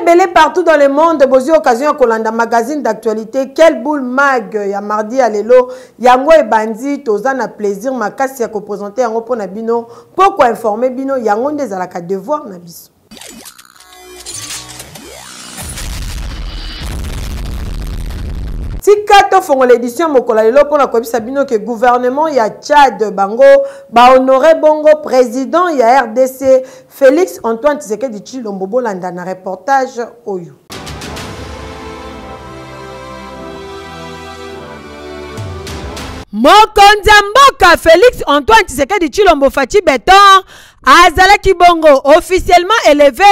ebele partout dans le monde bozwi occasion ya kolanda magazine d'actualité. Quel boule mag ya mardi ya lelo yango ebandi toza na plaisir makasi ya kopresente yango mpo na bino. Mpo koinforme bino? Yango nde ezalaka devoir na biso tika tofongola édition mokolo lelo mpona koyebisa bino ke gouvernement ya tchad bango bahonore bongo président ya rdc félix antoine tshisekedi tshilombo. Bolanda na reportage oyo. Mokonzi mboka félix antoine tshisekedi tshilombo faci beton azalaki bongo officiellement élevé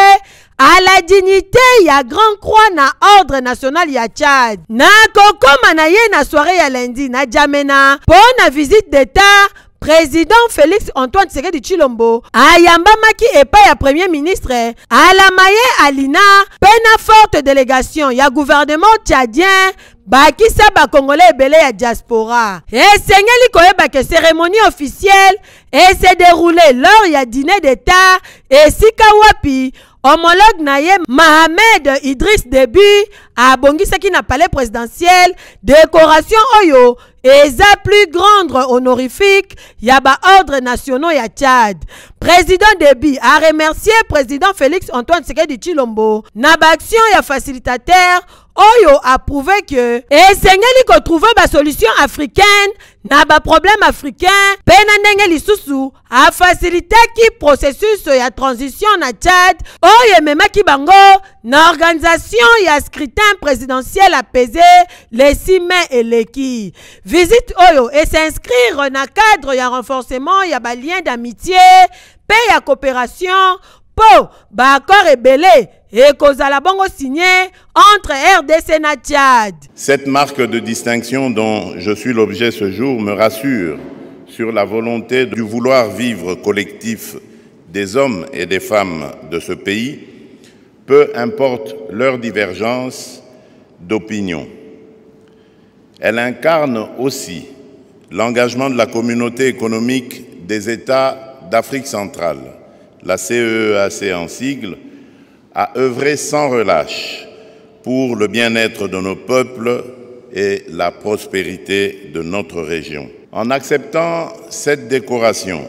à la dignité ya grand croix na ordre national ya tchad. Na kokoma na ye na soirée ya lundi na jamena mpo na visite d'état président félix antoine tshisekedi tshilombo. Ayambamaki epai ya premier ministre. Alama ye alina mpe na forte délégation ya gouvernement tchadien bakisa bakongolais ebele ya diaspora. Esengeli koyeba ke cérémonie officielle ese déroulé lors ya dîner d'état esika wapi? Homologue na ye mahamed idris debi abongisaki na palais présidentiel. Décoration oyo eza plus grande honorifique. Ya baordre nationaux ya tchad. Président debi aremercie président félix antoine tshisekedi tshilombo. Na baaction ya facilitateur oyo approuve ke esengeli kotrouve basolution africaine na baproblème africain mpe na ndenge lisusu afasilitaki processus ya transition na tchad. Oyo ememaki bango na organisation ya scrutin présidentiel apaisé le 6 mai eleki visite oyo es'inscrire na cadre ya renforcement ya balien d'amitié mpe ya coopération mpo baaccord ebele bongo signé entre RDC et. Cette marque de distinction dont je suis l'objet ce jour me rassure sur la volonté du vouloir vivre collectif des hommes et des femmes de ce pays, peu importe leur divergence d'opinion. Elle incarne aussi l'engagement de la communauté économique des États d'Afrique centrale, la CEEAC en sigle, à œuvrer sans relâche pour le bien-être de nos peuples et la prospérité de notre région. En acceptant cette décoration,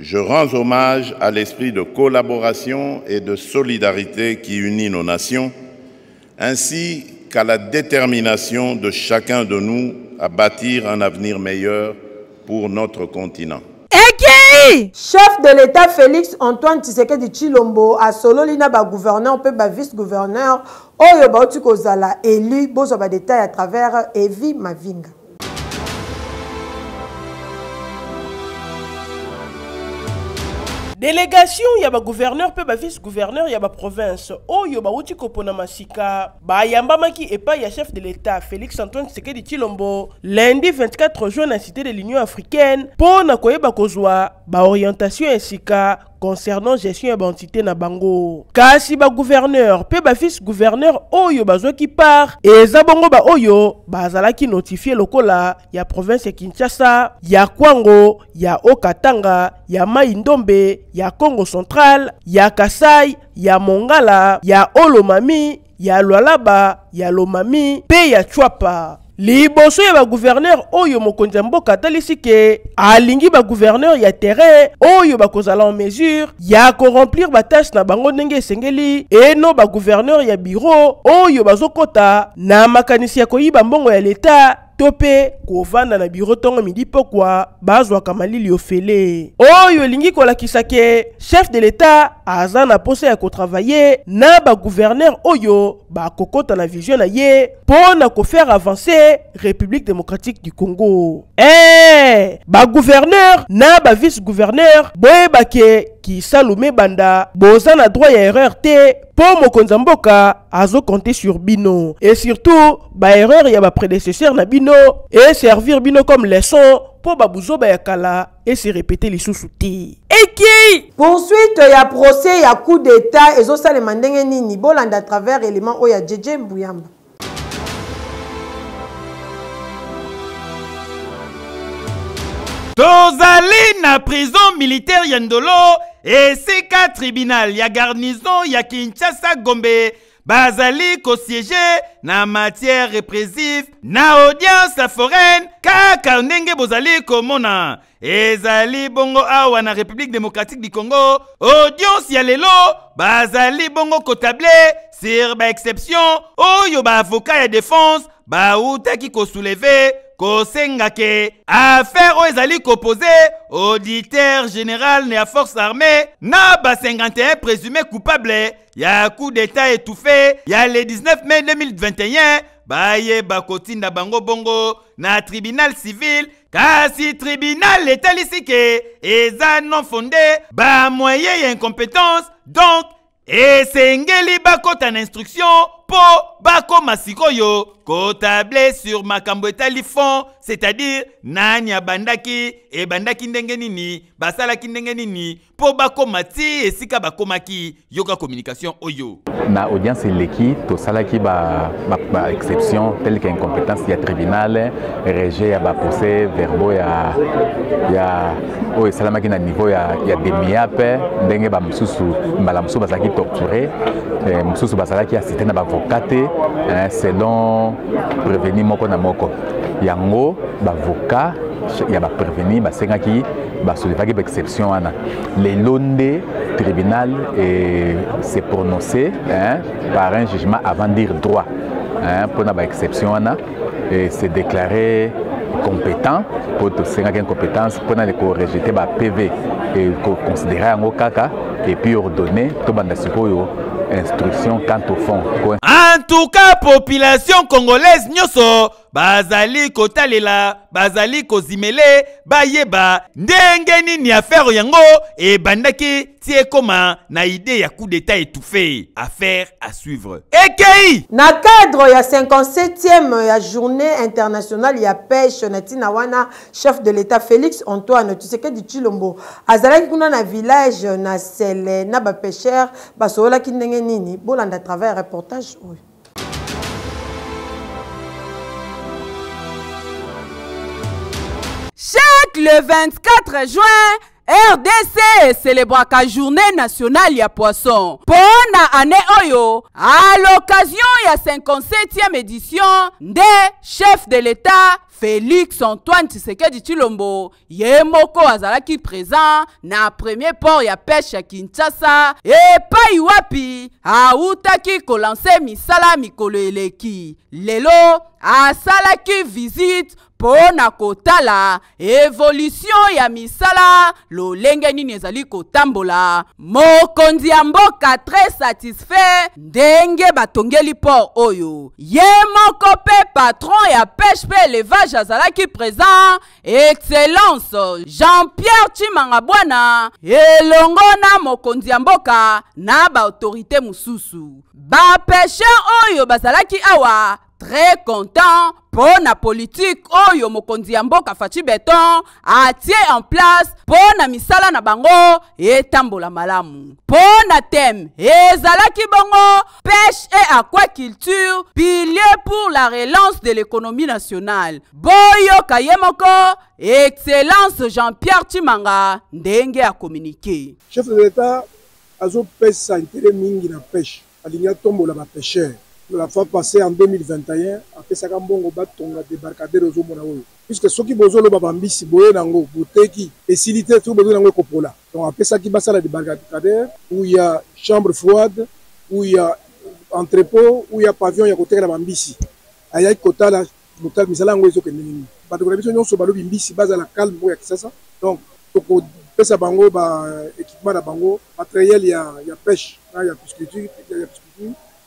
je rends hommage à l'esprit de collaboration et de solidarité qui unit nos nations, ainsi qu'à la détermination de chacun de nous à bâtir un avenir meilleur pour notre continent. Ekei chef de l'état félix antoine tshisekedi tshilombo asololi na bagouverneur mpe bavice gouverneur oyo bauti kozala élu bozwa badetail à travers evi mavinga délégation ya bagouverneur mpe bavice gouverneur ya baprovince oyo bauti koponama sika bayambamaki epai ya chef de l'état félix antoine tshisekedi tshilombo. Lundi 24 juin na cité de l'union africaine. Mpo na koyeba kozwa baorientation ya sika concernant gestion ya baentité na bango. Kasi bagouverneur mpe bavice gouverneur oyo bazwaki part. Eza bongo baoyo bazalaki notifie lokola ya province ya kinshasa ya kwango ya okatanga ya mai ndombe ya congo central ya kasai ya mongala ya olomami ya lwalaba ya lomami mpe ya chwapa liboso ya bagouverneur oyo mokonzi ya mboka atalisi ke alingi bagouverneur ya terrain oyo bakozala en mesure ya koremplir batashe na bango ndenge esengeli eno bagouverneur ya biro oyo bazokɔta na makanisi ya koyiba mbongo ya leta to mpe kovanda na biro ntongo midi pokwa bazwaka malili ofele. Oyo elingi kolakisa ke chef de l'etat aza na posa ya kotravaye na bagouverneur oyo bakokɔta na vision na ye mpo na kofaire avancer république démocratique du congo. Eh bagouverneur na bavice gouverneur boyeba ke kisalumu ebanda boza na droit ya erreur te mpo mokonzi ya mboka azokonte sur bino. Et surtout baerreur ya baprédécesseur na bino eservir bino comme leçon mpo babuzoba ya kala ese répéte lisusu te. Ekei poursuite ya procès ya coup d'état ezosalema ndenge nini? Bolanda à travers élément oyo ya jeje mbuyamba na prison militaire ya ndolo esika tribunal ya garnison ya kinshasa gombe bazali kosiege na matière répressive na audience foraine. Kaka ndenge bozali komona ezali bongo awa na république démocratique du congo. Audience ya lelo bazali bongo kotable sur baexception oyo baavoka ya défense bautaki kosouleve affaire oyo ezali kopose auditeur général ya force armée na ba 51 présumé coupable ya coup d'état étouffé ya le 19 mai 2021 bayeba kotinda bango bongo na tribunal civil. Kasi tribunal etalisi ke eza non fondé bamoyen ya incompétence. Donc esengeli bakota na instruction mpo bakóma sikoyo kotable sur makambo etali fond c'est-à-dire nani abandaki ebandaki ndenge nini basalaki ndenge nini mpo bakóma ti esika bakómaki yoka communication oyo. Na audience eleki tosalaki baexception ba, ba telle que incompétence ya tribunal rejet ya baprocès verbaux ya, ya oyo esalamaki na niveau ya, ya demiape ndenge bamosusu mbala mosusu bazalaki torturé eh, mosusu bavoka te eh, selon préveni moko na moko. Yango bavoka ya bapreveni basengaki basolevaki baexception wana. Lelo nde tribunal eh, s'est prononcé hein, par un jugement avant dire droit mpona baexception wana. S'est déclaré compétent mpo tosengaki incompétence mpona korejete bapv koconsidéra yango kaka epuis ordonné tobanda sikoyo instruction quant au fond. En tout cas population congolaise nyonso bazali kotalela bazali kozimele bayeba. Ndenge nini affaire yango? Ebandaki ti ekóma na ide ya coup d'état étouffé. Affaire à suivre. Ekei! Na cadre ya 57e ya journée internationale ya pêche na ntina wana chef de l'état félix antoine tshisekedi tshilombo azalaki kuna na village na sele na bapêcheur basololaki ndenge nini? Bolanda travers reportage le 24 juin rdc eselebwaka journée nationale ya poisson. Mpo na ane oyo. À l'occasion ya 57e édition nde chef de l'état félix antoine tshisekedi tshilombo. Ye moko azalaki présent. Na premier port ya peshe ya kinshasa. Epai wapi. Awutaki kolanse misala mikolo eleki. Lelo asalaki visite mpo na kotala evolution ya misala. Lolenge nini ezali kotambola? Mokonzi ya mboka très satisfait ndenge batongeli port oyo. Ye moko patron ya peshe mpe élevage azalaki présent. Excellence jean-pierre chimanga bwana elongo na mokonzi ya mboka na baautorité mosusu. Bapesher oyo bazalaki awa très content mpo na politike oyo mokonzi ya mboka faci beton en place mpo na misala na bango etambola malamu. Mpo na teme ezalaki bongo pêche et aquaculture pilier pour la relance de l'économie nationale. Boyoka ye moko excellence jean-pierre chimanga ndenge akomunike chef de l'état azopesa intere mingi na pêche alingi atombola bapêcheur la fois passée en 2021 apesaka mbongo batonga débarcadere ozomona oyo. Puisque soki bozoloba bambisi boye nango boteki esili te soki bozoi nango ekopola. Donc apesaki basala débarcadere où ya chambre froide où ya entrepôt où ya pavillon ya kotekela bambisi. Ayaki kotala misala yango ezokende nini? Bato na biso nyonso balobi mbisi bazala calme moko ya kisasa. Donc tokopesa bango baéquipement na bango matériel ya, ya pêche na ya pisciculture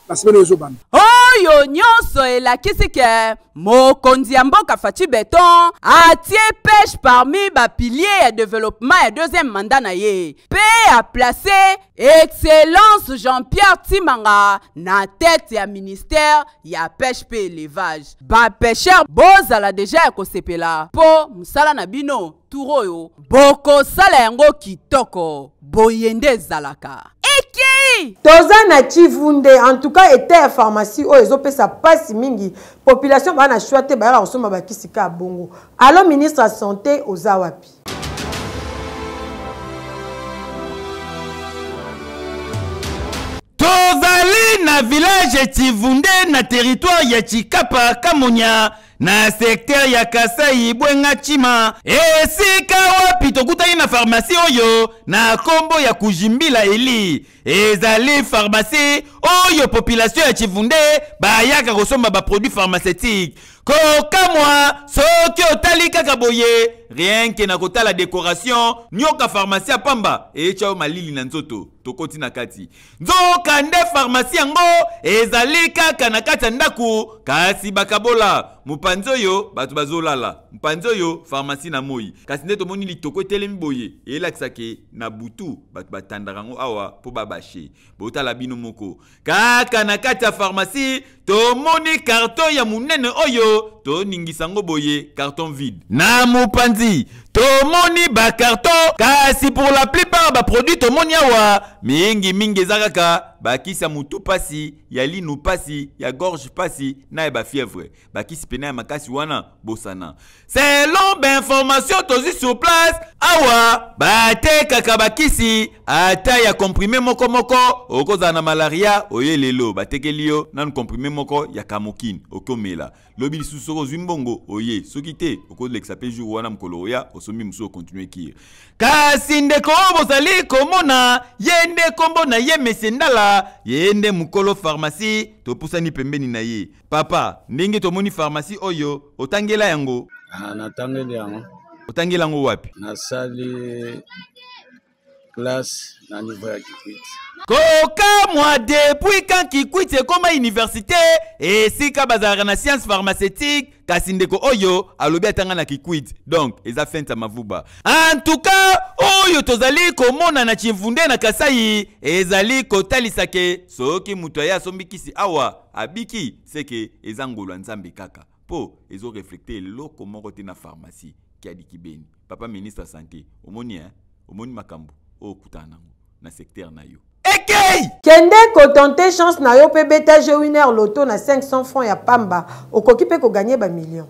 oyo ezobanda oyo nyonso elakisi ke mokonzi ya mboka faci beton atie pêche parmi bapilier ya développement ya deuxième mandat na ye. Mpe aplace excellence jean-pierre timanga na tete ya ministère ya pêche mpe élevage. Bapêcheur bozala deja ya kosepela. Mpo mosala na bino tour oyo bokosala yango kitoko. Boye nde ezalaka ekei toza na chivu nde en tout cas ete ya pharmacie. Oyo ezopesa mpasi mingi. Population baa na shwa te bayaka kosomba bakisi ka bongo. Alo ministre ya santé oza wapi? Tozali na village chivunde na territoire ya chikapa kamonya na sekter ya kasai bwenga chima esika wapi? Tokutani na farmasi oyo. Na nkombo ya kujimbila eli. Ezali farmasi oyo population ya chivunde bayaka kosomba baproduit pharmaceutique kokamwa soki otali kaka boye rien ke na kotala décoration nyoka pharmacie ya pamba. Eyetya yo malili na nzoto tokoti na kati. Nzoka nde pharmacie yango ezali kaka na kati kasi bakabola. Mopanzi oyo bato bazolala. Mopanzi oyo pharmacie na moi. Kasi nde tomoni litoko etelemi boye eyelakisake na butu bato batandaka yango awa mpo babashe. Botala bino moko. Kaka na kati ya pharmacie tomoni karton ya monene oyo toningisa yango boye karton vide. Na mopanzi tomoni bakarton kasi pour la plupart baproduit tomoni awa. Mingimingi eza kaka. Bakisi ya motu mpasi ya linu mpasi ya gorge mpasi na ya bafièvre bakisi pene ya makasi wana bosana. Selon bainformation tozwi sur place awa batekaka bakisi ata ya komprime moko moko. Okozala na malaria oye lelo. Batekeli yo nanu komprime moko ya kamokine okomela. Lobi lisusu soki ozwi mbongo oye. Soki te okolekisa mpe wana mokolo oya osombi mosusu okontinue kire kasi ndeko oyo bozali komona ye nde nkombo na ye mese ndala. Ye nde mokolo farmasi topusani pembeni na ye. Papa ndenge tomoni farmasi oyo otangela yango? Ah, natangeli yango. Otangela yango wapi? Nasali classe na niveau ya kikwiti kokamwa depuis quand kikwiti ekóma université esika bazalaka na science pharmaceutique kasi ndeko oyo alobi atanga na kikwiti donc eza fente ya mavuba en tout cas oyo tozali komona na chimvunde na kasai. Ezali kotalisa ke soki moto aye asombi kisi. Awa abiki seke eza ngolo ya nzambe kaka. Mpo ezoreflekte eloko moko te na pharmacie kiadiki beni papa ministre ya santé omoni eh? omoni makambo oyo okutana nango na secteur na yo. Ekei! Kende kotente chance na yo mpe beta jeu winner loto na 500 francs ya pamba. Okoki mpe koganye bamillion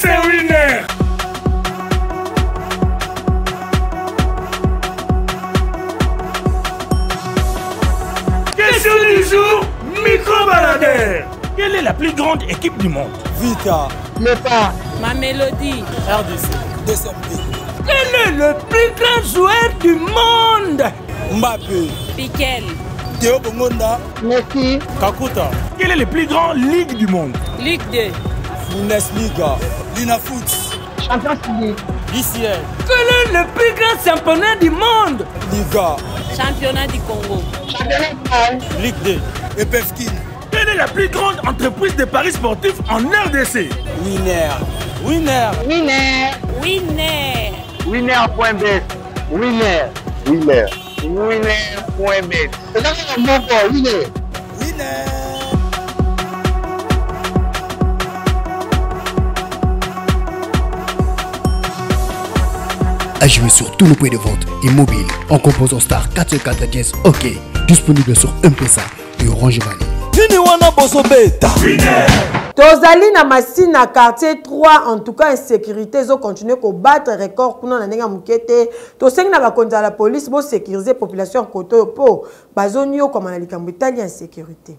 c'est winner question du jour micro-baladeur. Quelle est la plus grande équipe du monde? Ma mélodie. RDC. quel est le plus grand joueur du monde? Mbappé. piquel. Théo Bongonda. Kakuta. Quelle est la plus grande ligue du monde? Ligue 2 Bundesliga. Lina Foot. DCL quel est le plus grand championnat du monde? Liga. championnat du congo Ligue 2. Et Pefkin. quelle est la plus grande entreprise de paris sportifs en RDC Winner. Winner. winner winner.bet winner winner winner.bet ezaka moko winner Winner. À jouer sur tous nos points de vente et mobile en composant star 404 caisse OK. Disponible sur M-Pesa et Orange Money. Nini wana bozobeta. tozali na masine na quartier 3 en tout cas insécurité ezocontinue kobattre record kuna na ndenge ya moke te tosengi na bakonzi ya la polise bosécurize population ya kote oyo mpo bazoniokama na likambo etali ya insécurité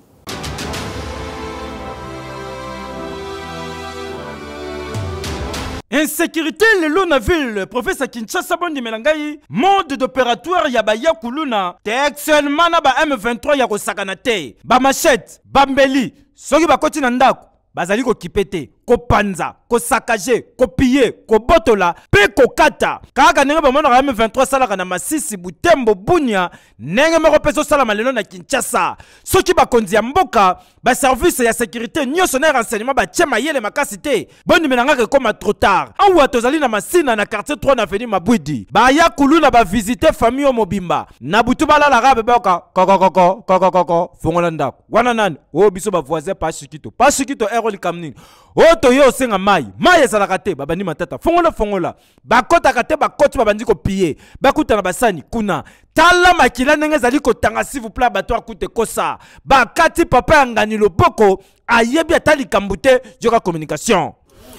insécurité lelo na ville province ya kinshasa bondimela ngai mode d'opératoire ya bayakuluna texellement na ba m23 ya kosakana te. Bamashete bambeli soki bakoti na ndako bazali kokipe te kopanza kosakage kopie kobotola mpe kokata. Kaka ndenge bamonaka m23 asalaka na masisi butembo bunia ndenge moko mpe ezosalama lelo na kinshasa. Soki bakonzi ya mboka baservice ya sécurité nyonso na renseignement batie mayele makasi te. Bondimelangaka ekóma trop tard. Awa tozali na masina na quartier 3 na aveni mabwidi. Baya kulu na bavisite famille oyo mobimba. Na butu balalaka be bayoka kokokoko kokokoko fongola ndako. Wana nani? Oyo biso bavoisin pashikito pashikito ero likambo nini oyo toye osenga mai mai ezalaka te babandi matata. Fongola fongola. Bakɔtaka te bakɔti babandi kopie. Bakutana basani kuna. Tala makila ndenge ezali kotanga s'il vous plaît bato akute kosa. Bakati papa ya ngani loboko ayebi ata likambo te communication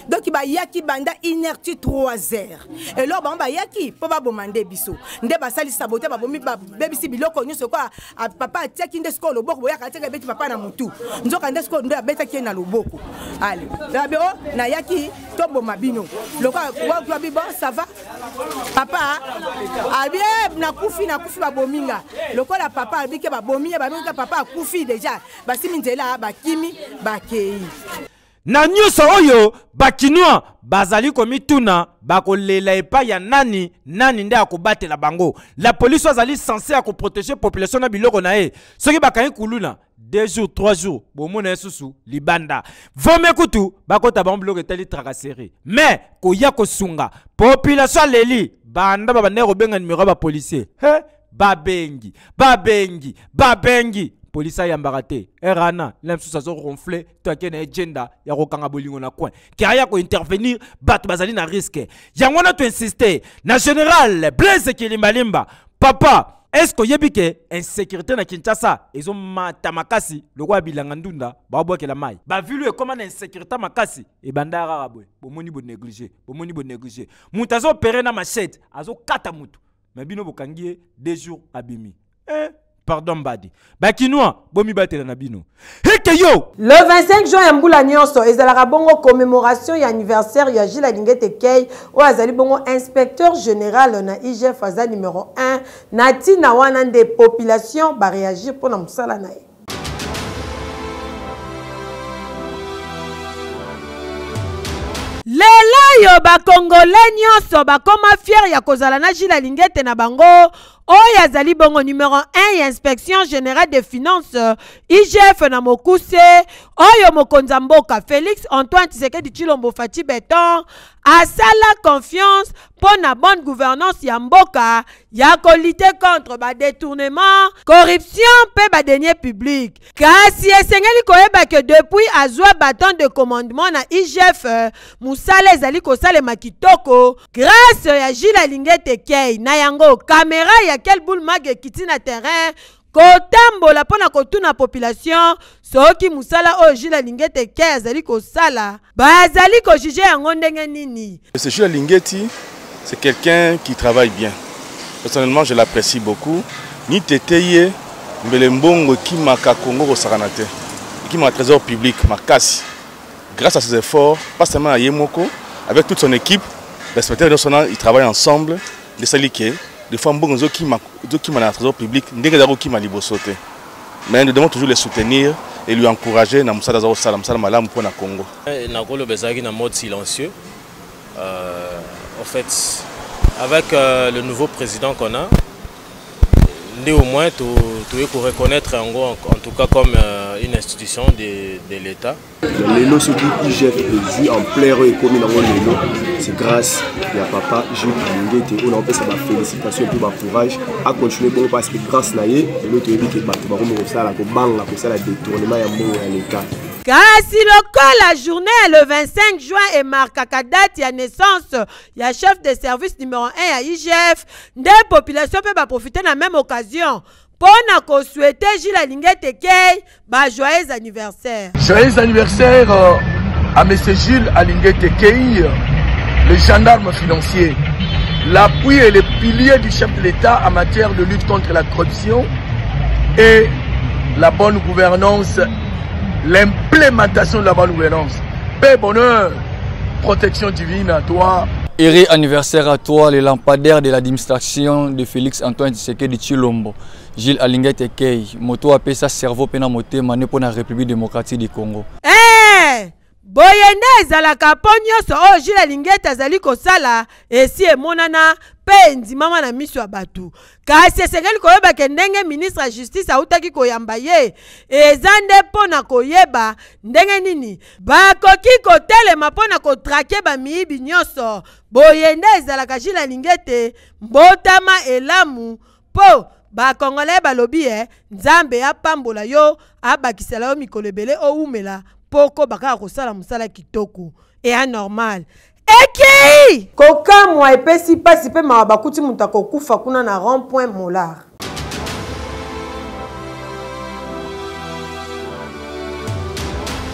donc bayaki banda inerti 3 heures. Eloko bango bayaki mpo baboma nde biso nde basali sabote babomi babebisi biloko nyonso kwa papa atiaki nde sikoyo loboko boyaka atiaki abeti papa na motu nzoka nde sikoyo nde abetaki ye na loboko ale yabe o nayaki toboma bino lokoabi bon sava papa abie nakufi nakufi babominga lokola papa abike babomi ye babika papa akufi deja basimi nzela bakimi bakei na nyonso oyo bakinwa bazali komituna bakolela epai ya nani nani nde akobatela bango. La polisi oyo azali sense population na biloko na ye. Soki bakangi kuluna 2 jours 3 jours bomona ye susu libanda. Vome kutu bakota bango biloko etali tracasserie. Me koya kosunga. Population aleli banda babandaki kobenga nimero ya bapolisier he? Babengi babengi babengi polisi ayambaka te. Ere wana la mosusu azoronfle to ake agenda ya kokanga bolingo na coin. Ke aya kointervenir bato bazali na riske yango wana toinsiste na général blaise kilimbalimba papa estce oyebi ke insécurité na kinshasa ezomata makasi? Lokola bilanga ndunda baobwakela mai bavilu ekóma na insécurité makasi ebanda kaka boye. Bomoni bonéglige bomoni bonéglige moto azopere na machete azokata motu me bino bokangi ye deux jours abimi. Eh, pardon mbadi. Bakinois bomibatela na bino. Eke yo! Le 25 juin ya mbula nyonso ezalaka bongo commémoration ya anniversaire ya gile alingi ete kei oyo azali bongo inspecteur général na igf aza numero 1 na ntina wana nde population baréagir mpo na mosala na ye. Lelo oyo bakongole nyonso bakóma fiere ya kozala na gile na bango oyo azali bongo numero 1 ya inspection générale des finances igf na mokuse. Oyo mokonzi félix antoine tshisekedi tshilombo faci beton asala confiance mpo na bonne gouvernance ya mboka ya kolite contre badetournement corruption mpe badenier public kasi esengeli koyeba ke depuis azwa baton de commandement na igf mosala ezali kosalema kitoko grâce ya gile na yango kamera ya quel boule mag na terrain na population ke azali bazali gile alingeti c'est quelqu'un qui travaille bien. Personnellement je l'apprécie beaucoup. Ni mbele mbongo kongo te. Ekimaka trésor public makasi. Grâce à ses efforts pas seulement à ye moko avec toute son équipe l'inspecteur national ils travaillent ensemble. Ke des fois mbongo ezokima na trésor public ndenge eza kokima liboso te. Mais nous devons toujours les soutenir et lui encourager na mosala aza kosala mosala malamu mpo na congo. Nakoloba ezalaki na mode silencieux. Euh, en fait avec euh, le nouveau président qu'on a Néanmoins, tu veux reconnaître en, en tout cas comme euh, une institution de, de l'État. Lelo, ce qui IGF est vu en plaire et commis dans Lelo, c'est grâce à papa Jules Kingete. On en fait ça, félicitations pour ma courage à continuer bon parce que grâce à lui, Lelo, tu veux que tu vas me faire la bang, la détournement et à mon l'État. Kasi lokola journée le 25 juin emarkaka date ya naissance ya chef de service numéro 1 ya igf nde population mpe baprofite na même occasion. Mpo na kosouete gile alingi ete kei bajoyeux anniversaire. Joyeux anniversaire euh, à m gilles alingete kei le gendarme financier. L'appui et le pilier du chef de l'état en matière de lutte contre la corruption et la bonne gouvernance l'implémentation de la bonne gouvernance. Paix, bonheur, protection divine à toi. Heureux anniversaire à toi, le lampadaire de l'administration de Félix Antoine Tshisekedi Chilombo. Gilles Alingete Kei, moto apesa cerveau pena motema ne pour la République démocratique du Congo. Eh! boye nde ezalaka mpo nyonso oyo jile alingi ete azali kosala esi emonana mpe endimama na miso ya bato. Kasi esengeli koyebake ndenge ministre ya justice autaki koyamba ye. Eza nde mpo na koyeba ndenge nini? Bakoki kotelema mpo na kotrake bamiyibi nyonso. Boye nde ezalaka jile alingi ete mbotama elamu. Mpo bakongolais balobi e nzambe apambola yo abakisela yo mikolo ebele owumela. Mpo koba kaka kosala mosala kitoko. Eya normal ekei kokamwa epesi mpasi mpe mawa bakuti moto akokufa kuna na rond point molar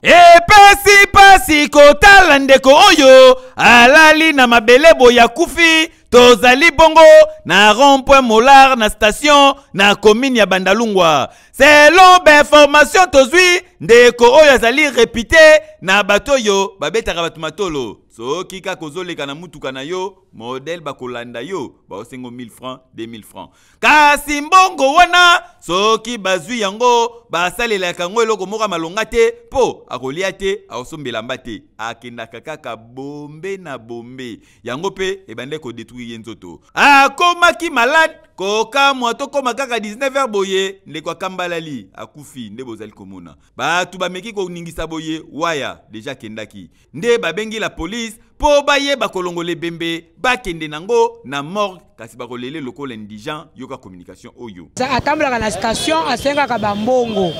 epesi pasi kotala ndeko oyo alali na mabele boye akufi tozali bongo na rond-point molar na station na komine ya bandalungwa selon bainformation tozwi ndeko oyo azali repite na bato oyo babetaka bato matolo. Soki kaka ozoleka na mutuka na yo modele bakolanda yo baosengo 1000 francs 2000 francs. Kasi mbongo wana soki bazwi yango basalelaka yango eloko moko ya malonga te mpo akolia te akosombelamba te. Akendaka kaka bombe na bombe. Yango mpe ebandeki kodetruire ye nzoto. Akomaki malade kokamwa tokóma kaka 19 heure boye ndeko akambalali akufi nde bozali komona. Bato bameki koningisa boye waya deja akendaki nde babengi la polise mpo bayeba kolongola ebembe bakende nango na morgue. Kasi bakolela lokola indigent yoka communication oyo. Atambolaka na station asengaka bambongo.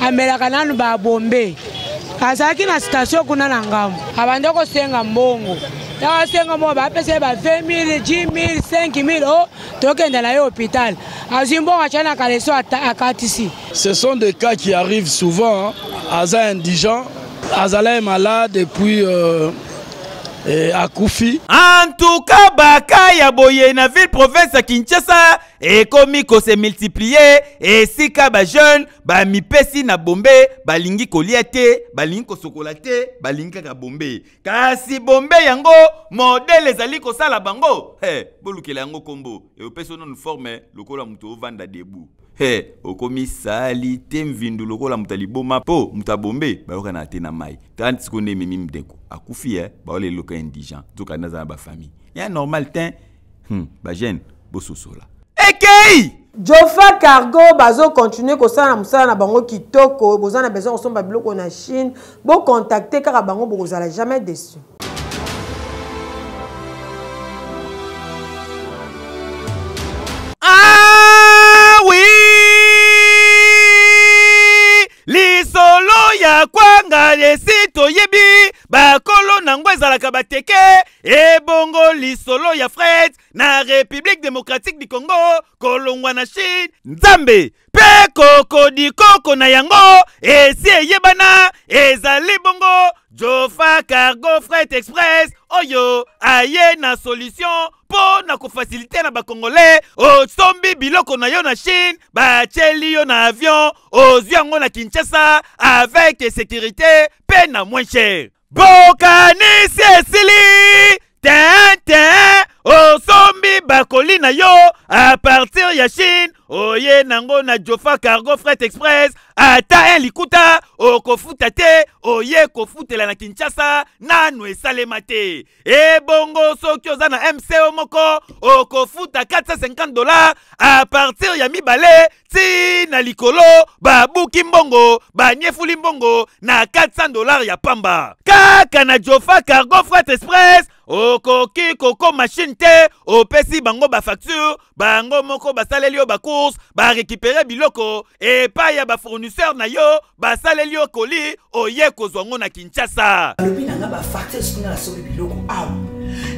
Amelaka nanu babombe. Azalaki na station kuna na ngambo. Abandi kosenga mbongo taka asenga moko bapesa ye ba 20 000 10 000 5 000 o tokende na ye hôpital azwi mbongo atyanaka leso akatisi Ce sont des cas qui arrivent souvent. Hein. Aza indigent, Azala est malade et puis euh, akufi. en tout cas baka ya boye na ville province ya kinshasa ekomi kose multiplie esika bajeune bamipesi na bombe balingi kolia te balingi kosokola te balingi kaka bombe. Kasi bombe yango modele ezali kosala bango. Hey, bolukela yango nkombo. Eopesi ono forme lokola moto ovanda debu. He okomi sali te mvindu lokola moto aliboma mpo moto abombe bayokana te na mai. Tani sikoyo nde ememi ndeko akufi e baola eloka indigent. Nzoka nde aza na bafamille ya normal te hmm, bagene bososola ekei jofa cargo bazokontinue kosala na mosala na bango kitoko boza na besoin kosomba biloko na chine. Bokontakte kaka bango bokozala jamais déçu nango ezalaka bateke ebongo lisolo ya fred na république démocratique du congo kolongwa na chine nzambe mpe kokodi koko na yango esi eyebana ezali bongo jofa cargo fret express. Oyo aye na solution mpo na kofasilite na bakongolais osombi biloko na yo na chine batieli yo na avion ozwi yango na kinshasa avec sécurité mpe na moins cher bokanisi esili! Te osombi bakoli na yo a partir ya chine oye nango na jofa cargo fret express ata un likuta okofuta te oye kofutela na kinshasa nanu esalema te. Ebongo soki oza na mco moko okofuta 450 dollars a partir ya mibale ti na likolo babuki mbongo banyefuli mbongo na 400 dollars ya pamba. Kaka na jofa cargo fret express okoki kokoma chine te opesi bango bafacture bango moko basaleli yo bacourse barekipere biloko epai ya bafournisseur na yo basaleli yo koli oye kozwa ngo na kinshasa. Balobi na nga bafacture soki nga nasomi biloko awa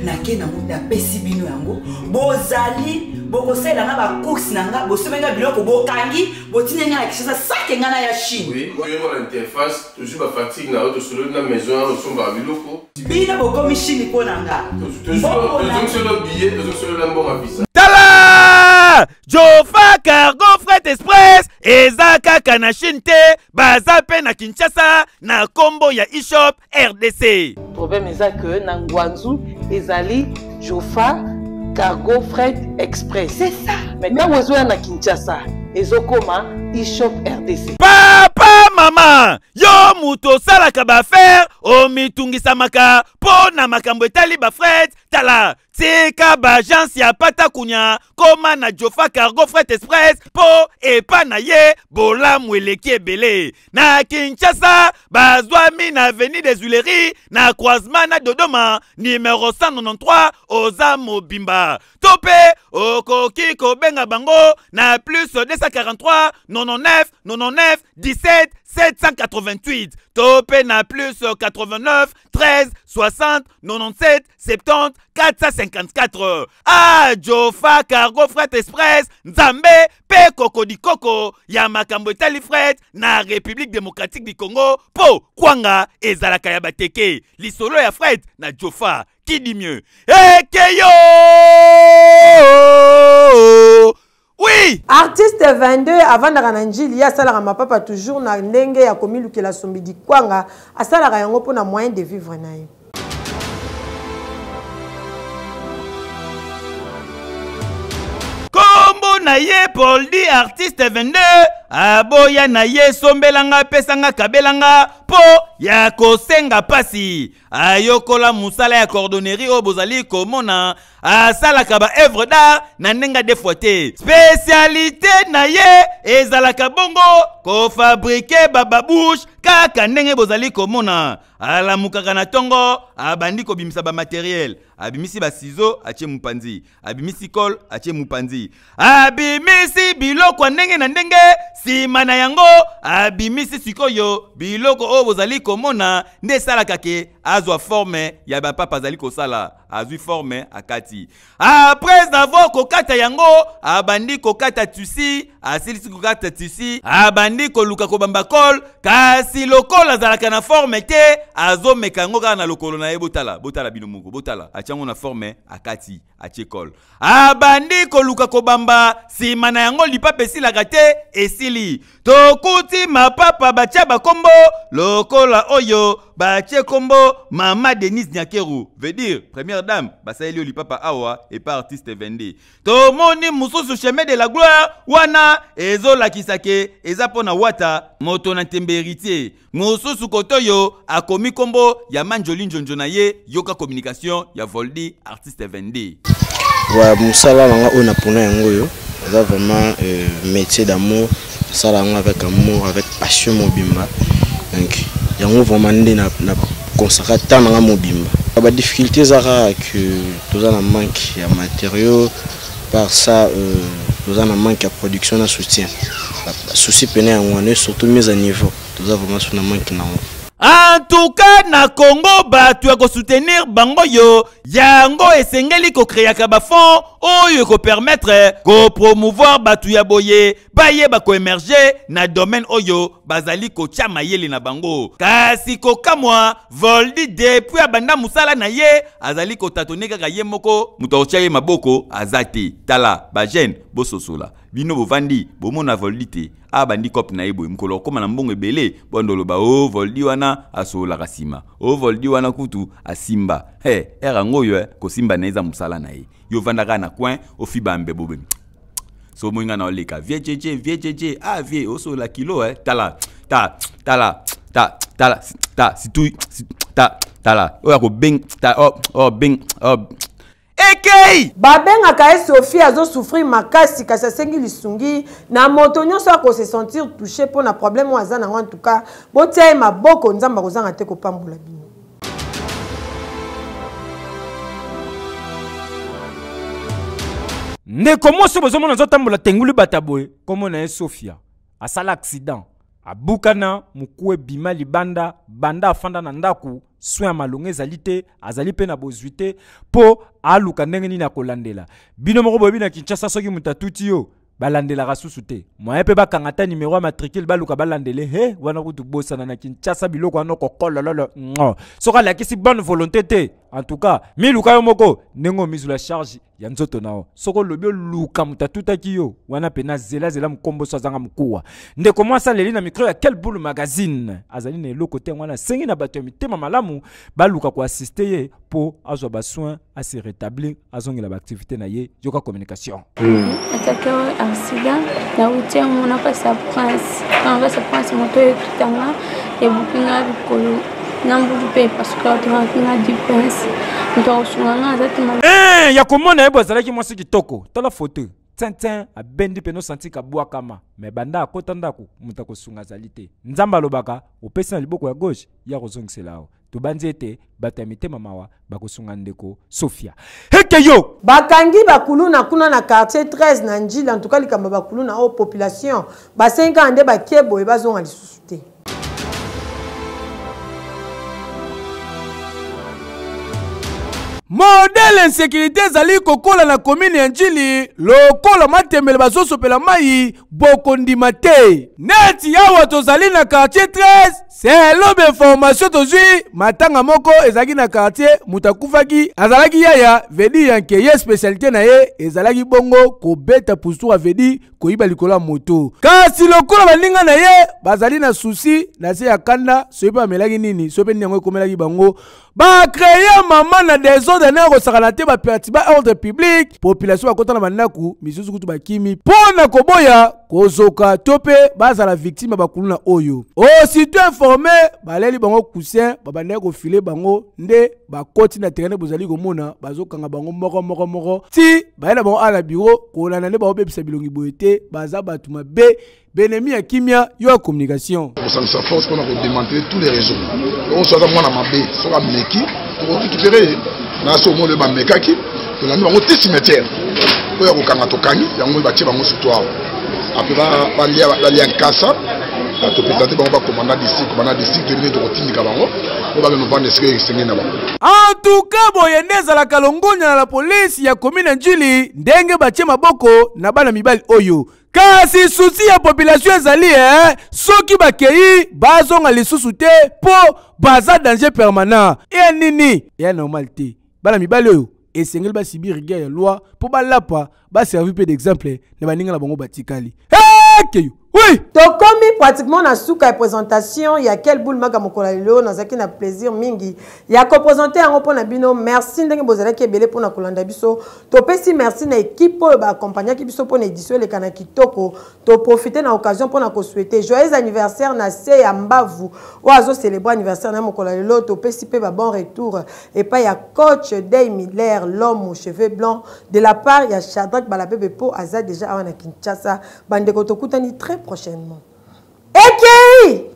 nake napesi bino yango. Bozali bokosalela nga bacourse na nga bosomi nga biloko bokangi botindi nga na kinshasa sake nga na ya chine. Oyeba na interface tozwi bafatigue na yo tosololi na maison ya osombaka biloko. Bino bokomi chine mpo na nga. tozongisolo billet tozongisolola mbongo visa tala! Jofa cargo fret express eza kaka na chine te baza mpe na kinshasa na nkombo ya eshop rdc problème eza ke na ngwanzu ezali jofa cargo fret express. C'est ça. Mais ntango ezoya na kinshasa ezokoma eshop rdc papa mama yo moto osalaka baafere omitungisamaka mpo na makambo etali tala tika baagence ya pata kunya koma na jofa cargo fret express. Mpo epa na ye bolamu eleki ebele. Na kinshasa bazwami na avenue des huileries na croisement na dodoma. Numero 193 oza mobimba. To mpe okoki kobenga bango na plus 243 99 99 17 788 to mpe na plus 89 13 60 97 70 454 a jofa cargo fret express nzambe mpe kokodikoko ya makambo etali fret na république démocratique du congo. Mpo kwanga ezalaka ya bateke. Lisolo ya fret na jofa qui dit mieux? Ekeyo oui. Artiste 22 avandaka na njili ye asalaka mapapa toujours na ndenge ya komilukela sombidi kwanga asalaka yango mpona moyen de vivre na ye na ye poldi artiste 22 aboya na ye sombelanga apesanga kabelanga mpo ya kosenga mpasi ayokola mosala ya cordonnerie oyo bozali komona. Asalaka baœuvre d'art na ndenge adefwa te spesialité na ye ezalaka bongo kofabrike kaka ndenge bozali komona. Alamukaka na ntongo abandi kobimisa bamateriel abimisi basizo atie mopanzi abimisi kole atie mopanzi abimisi biloko ndenge na ndenge yango. Abimisi sikoyo biloko oyo bozali komona nde esalaka ke azwa forme ya bapapa azali kosala. Azwi forme akati. Apres avoir kokata yango abandi kokata tusi asilisi kokata tusi abandi koluka kobamba kole kasi lokola azalaka na forme te azomeka yango kaka na lokolo ye botala botala bino moko botala. Atia yango na forme akati atie kole abandi koluka kobamba nsima na yango lipapa esilaka te esili. Tokuti mapapa batia bakombo lokola oyo batie kombo mama denise nyakeru. Veut dire première dame basaleli yo lipapa awa epa artiste 22 tomoni mosusu chemin de la gloire wana ezolakisa ke eza wata moto na ntembe héritier. Mosusu kote oyo akomi kombo ya manjoli njonjo na ye yoka communication ya voldi artiste 22 ouais, mosala nanga oyo napona yango oyo eza vraiment euh, métier d'amour. Osala yango avec amour avec passion mobimba donc yango vraiment nde na, consacra temps nanga mobimba. Badifficulté eza kaka ke toza na manque ya matériaux par ça euh, toza na manque ya production na soutien. Souci pene yango wana surtout mise à niveau. Toza vraiment so na manque nango en tout cas na congo bato ya kosoutenir bango yo. Yango esengeli kokreaka bafond oyo ekopermettre kopromouvoir bato ya boye bayeba koemerge na domaine oyo bazali kotia mayele na bango. Kasi kokamwa voldi depuis abanda mosala na ye azali kotatone kaka ye moko moto akotia ye maboko aza te. Tala bagene bososola. Bino bovandi bomona voldi te. Abandi kope na ye boye. Mokolo okóma na mbongo ebele bondo oloba o voldi wana asololaka nsima o voldi wana kutu asimba. He ere yango oyo kosimba na ye eza mosala na ye yo ovandaka na coin ofiba mbebo boye so moinga na oleka vie jeje vie jeje ah vie osolola kilo eh. tala ta tala ta tala ta situi ta tala. Oyo akobeng ta oh, oh, beng oh. ekei! Babengaka ye sophie azosouffrir makasi kasi asengi lisungi. Na moto nyonso akose sentir touché mpo na problème oyo aza nango antuka botia ye maboko nzambe akozanga te kopambola bino ndeko mwasi bozomona azotambola tenguli bata boye. Na ye sofia asala accident. Abukana moku ebima libanda banda afanda na ndako soin ya mpe na bozwi te mpo aluka ndenge nini akolandela. Bino moko boyebi na kinshasa soki moto yo balandelaka susu te. Moye mpe bakanga ta nimero baluka balandele he wana kutu bosana na biloko wana kokolololo ngo. Soki alakisi bonne volonté te en tout cas miluka yo moko ndenge omizula charge ya nzoto na yo soki olobi oluka moto atutaki yo. Wana mpe nazelazela mokombo so azanga mokuwa ndeko mwasi aleli na mikro ya quel boule magazine. Azali na eloko te wana asengi na bato ya mitema malamu baluka koasiste ye mpo azwa basoin ase rétablir azongela baaktivité na ye. Yoka communication. Atake accident nauti yango napasa prince. Na mbutu mpe pasuka otokakinga di prince. Moto akosunganga aza te Eh, ya komona ye bo azalaki mwasi kitoko. Tala foto tintin abendi mpe nosanti kabwakama me banda akota ndako moto akosunga azali te. Nzambe alobaka opesi na liboko ya gauche ya kozongisela awa. Tobandi ete bato ya mitema mawa bakosunga ndeko. Sofia. Heke yo! Bakangi bakuluna kuna na quartier 13 na njila ntuka likambo bakuluna oyo population. Basengaka nde bakie boye bazonga lisusu te modele insécurité ezali kokola na komine ya njili. Lokola matembele bazosopela mai bokondima te. Neti awa tozali na quartier 13 selo bainformation tozwi matanga moko ezalaki na quartier moto akufaki azalaki yaya vedi yanke ye spécialité na ye ezalaki bongo kobeta pusu avedi koyiba likolo ya moto. Kasi lokola baninga na ye bazali na susi na se ya kanda soki mpe bamelaki nini soki mpe nini yango ekomelaki bango bakreye mama na desordre ndenge kosakana te bapertiba ordre public population bakota na bandako misusu kutu bakimi mpo na koboya kozoka to mpe bazala victime ya bakuluna oyo. Osito informe baleli bango coussin babandaki kofile bango nde bakoti na terrain nde bozali komona bazokanga bango moko moko moko. Ti baye na bango ala na biro kolanda nde baobebisa bilongi boye te baza bato mabe benemi ya kimia yo ya communication. Kosangisa force mpona kodémanteler tous les réseaux. Oyo so aza mwana mabe soki ameki tokorécupere ye na so omoni oyo bamekaki tolandi bango te cimetière oyo ya kokanga tokangi yango batie bango surtout awa apres balia nkasa topresente bango bakomanda district komanda district toyebini tokotindika bango oyo bakende ovanda esika esengeli na bango. Antuka boye nde ezalaka longonya na la polisi ya komine njili ndenge batie maboko na bana mibali oyo. Kasi susi ya population ezali e soki bakei bazonga lisusu te mpo baza danger permanent. Eya nini? Eya normal te. Bana mibali oyo esengeli basibi rigueur ya loi mpo balapa baservi mpe d'exemple na baninga na bango batikali. Ekeyo oui. Tokomi pratiquement na suka ya présentation ya quel boule maka mokolo ya lelo nazalaki na plaisir mingi. Ya kopresente yango mpo na bino merci ndenge bozalaki ebele mpo na kolanda biso. Topesi merci na ekipe oyo baakompagnaki biso mpo na édition eleka na kitoko. Toprofite na occasion mpo na kosouete joyeux anniversaire na se ya mbavu oyo azocélébre anniversaire na ye mokolo ya lelo topesi mpe babon retour epai ya coach day miller l'homme cheveux blanc de la part ya shadrak balabebe mpo aza déjà awa na kinshasa. Bandeko tokutani très prochainement. Et